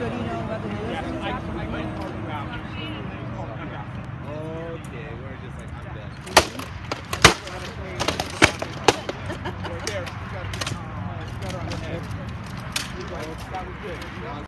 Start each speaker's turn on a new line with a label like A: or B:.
A: So do you know about the news?
B: Yeah, I, I might call you out. Okay, we're just like, I'm dead. Right there. You got, uh, you got her on the head. That was good.